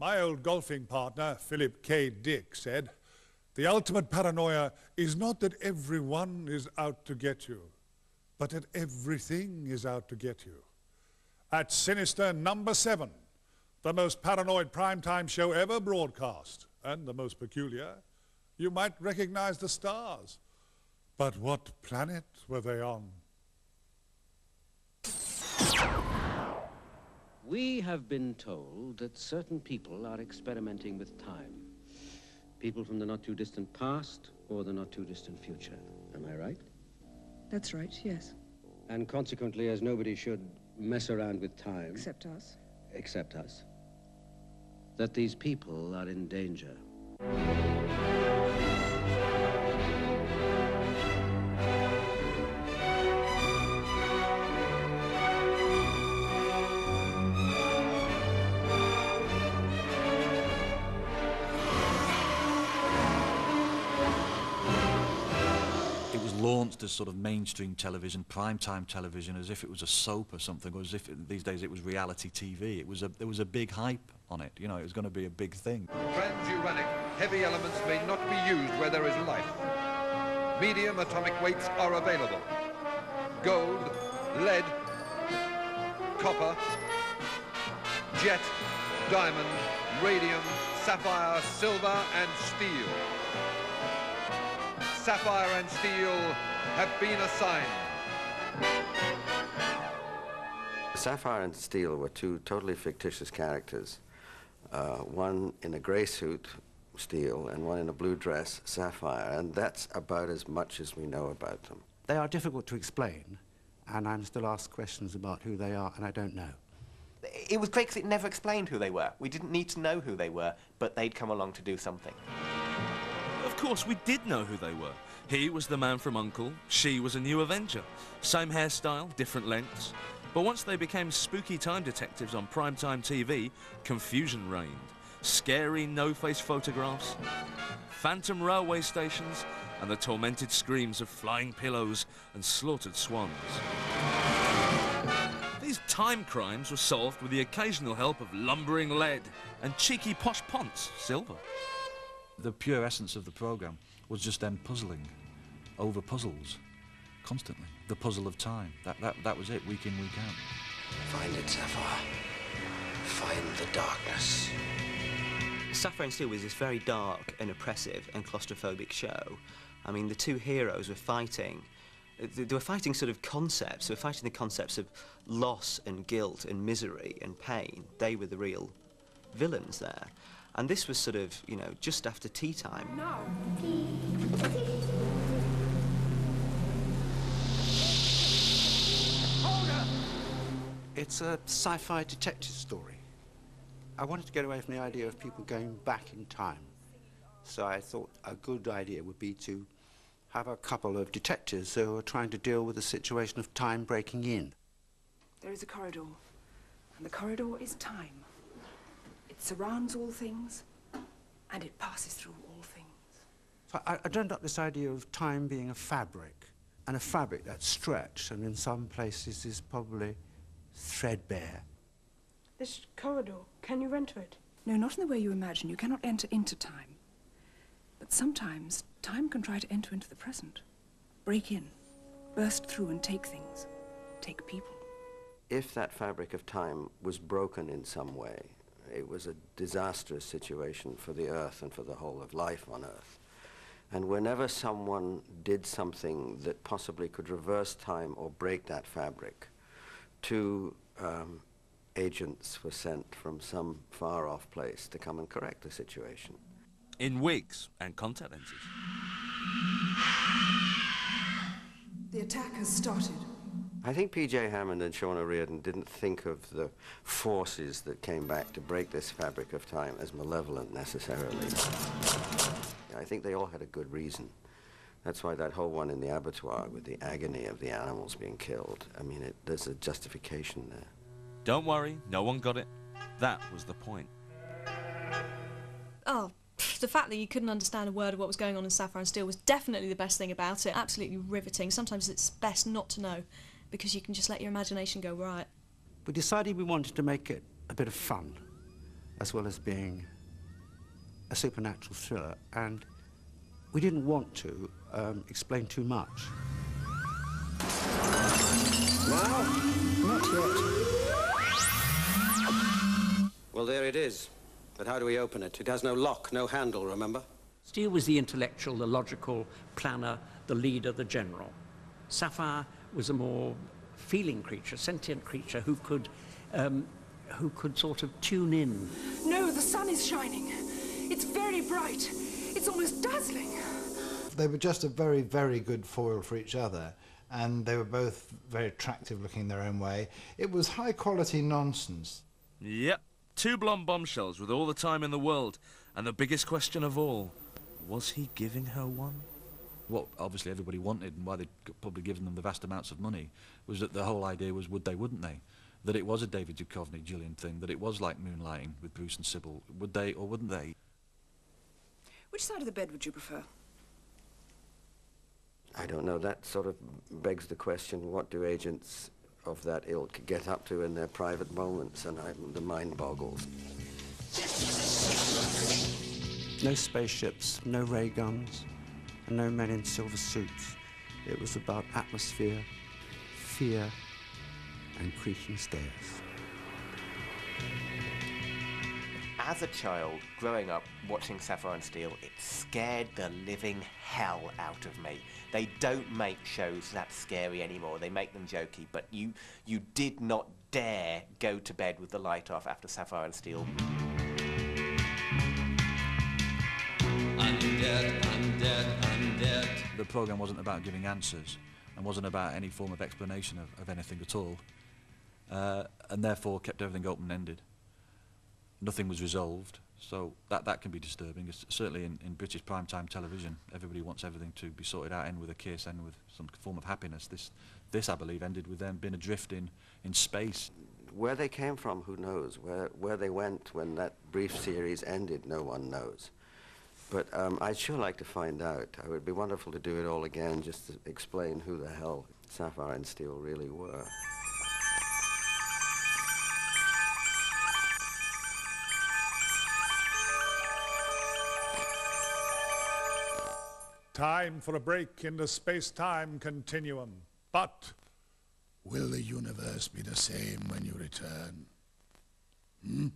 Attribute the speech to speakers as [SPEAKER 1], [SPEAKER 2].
[SPEAKER 1] My old golfing partner, Philip K. Dick, said, The ultimate paranoia is not that everyone is out to get you, but that everything is out to get you. At Sinister number seven, the most paranoid primetime show ever broadcast, and the most peculiar, you might recognize the stars. But what planet were they on?
[SPEAKER 2] We have been told that certain people are experimenting with time. People from the not-too-distant past or the not-too-distant future. Am I right?
[SPEAKER 3] That's right, yes.
[SPEAKER 2] And consequently, as nobody should mess around with time...
[SPEAKER 3] Except us.
[SPEAKER 2] Except us. That these people are in danger.
[SPEAKER 4] Launched as sort of mainstream television, primetime television, as if it was a soap or something, or as if it, these days it was reality TV. It was a, there was a big hype on it. You know, it was going to be a big thing.
[SPEAKER 5] Transuranic heavy elements may not be used where there is life. Medium atomic weights are available. Gold, lead, copper, jet, diamond, radium, sapphire, silver and steel sapphire and steel have been assigned.
[SPEAKER 6] Sapphire and Steel were two totally fictitious characters. Uh, one in a gray suit, Steel, and one in a blue dress, Sapphire, and that's about as much as we know about them.
[SPEAKER 7] They are difficult to explain, and I'm still asked questions about who they are, and I don't know.
[SPEAKER 8] It was great because it never explained who they were. We didn't need to know who they were, but they'd come along to do something.
[SPEAKER 9] Of course, we did know who they were. He was the man from U.N.C.L.E., she was a new Avenger. Same hairstyle, different lengths. But once they became spooky time detectives on primetime TV, confusion reigned. Scary no-face photographs, phantom railway stations, and the tormented screams of flying pillows and slaughtered swans. These time crimes were solved with the occasional help of lumbering lead and cheeky posh ponce, silver
[SPEAKER 4] the pure essence of the programme was just them puzzling over puzzles constantly. The puzzle of time. That, that, that was it, week in, week out.
[SPEAKER 6] Find it, Sapphire. Find the darkness.
[SPEAKER 8] Sapphire and Steel was this very dark and oppressive and claustrophobic show. I mean, the two heroes were fighting. They were fighting sort of concepts. They were fighting the concepts of loss and guilt and misery and pain. They were the real villains there. And this was sort of, you know, just after tea time. No.
[SPEAKER 7] It's a sci-fi detective story. I wanted to get away from the idea of people going back in time. So I thought a good idea would be to have a couple of detectives who are trying to deal with the situation of time breaking in.
[SPEAKER 3] There is a corridor, and the corridor is time. It surrounds all things, and it passes through all things.
[SPEAKER 7] So I, I dreamt up this idea of time being a fabric, and a fabric that's stretched, and in some places is probably threadbare.
[SPEAKER 10] This corridor, can you enter it?
[SPEAKER 3] No, not in the way you imagine. You cannot enter into time. But sometimes time can try to enter into the present, break in, burst through and take things, take people.
[SPEAKER 6] If that fabric of time was broken in some way, it was a disastrous situation for the earth and for the whole of life on earth. And whenever someone did something that possibly could reverse time or break that fabric, two um, agents were sent from some far-off place to come and correct the situation.
[SPEAKER 9] In wigs and contact lenses.
[SPEAKER 3] The attack has started.
[SPEAKER 6] I think P.J. Hammond and Shaun O'Riordan didn't think of the forces that came back to break this fabric of time as malevolent necessarily. I think they all had a good reason. That's why that whole one in the abattoir with the agony of the animals being killed, I mean, it, there's a justification there.
[SPEAKER 9] Don't worry, no one got it. That was the point.
[SPEAKER 11] Oh, the fact that you couldn't understand a word of what was going on in Sapphire and Steel was definitely the best thing about it. Absolutely riveting. Sometimes it's best not to know because you can just let your imagination go right.
[SPEAKER 7] We decided we wanted to make it a bit of fun. as well as being a supernatural thriller, and we didn't want to um, explain too much.
[SPEAKER 6] Well,
[SPEAKER 3] Not yet.
[SPEAKER 6] well, there it is. But how do we open it? It has no lock, no handle, remember?
[SPEAKER 12] Steel was the intellectual, the logical planner, the leader, the general. Sapphire was a more feeling creature, sentient creature who could, um, who could sort of tune in.
[SPEAKER 3] No, the sun is shining. It's very bright. It's almost dazzling.
[SPEAKER 13] They were just a very, very good foil for each other, and they were both very attractive looking in their own way. It was high quality nonsense.
[SPEAKER 9] Yep, two blonde bombshells with all the time in the world. And the biggest question of all, was he giving her one?
[SPEAKER 4] What obviously everybody wanted and why they'd probably given them the vast amounts of money was that the whole idea was would they, wouldn't they? That it was a David Duchovny, Gillian thing, that it was like moonlighting with Bruce and Cybill. Would they or wouldn't they?
[SPEAKER 3] Which side of the bed would you prefer?
[SPEAKER 6] I don't know. That sort of begs the question, what do agents of that ilk get up to in their private moments? And I, the mind boggles.
[SPEAKER 7] No spaceships, no ray guns, and no men in silver suits. It was about atmosphere, fear, and creaking stairs.
[SPEAKER 14] As a child, growing up, watching Sapphire and Steel, it scared the living hell out of me. They don't make shows that scary anymore. They make them jokey, but you you did not dare go to bed with the light off after Sapphire and Steel.
[SPEAKER 15] Undead, undead, undead.
[SPEAKER 4] The program wasn't about giving answers and wasn't about any form of explanation of, of anything at all, uh, and therefore kept everything open-ended. Nothing was resolved, so that that can be disturbing. It's certainly in, in British primetime television, everybody wants everything to be sorted out, end with a kiss, end with some form of happiness. This, this I believe, ended with them being adrift in, in space.
[SPEAKER 6] Where they came from, who knows? Where, where they went when that brief series ended, no one knows. But um, I'd sure like to find out. It would be wonderful to do it all again, just to explain who the hell Sapphire and Steel really were.
[SPEAKER 1] Time for a break in the space-time continuum. But will the universe be the same when you return? Hmm?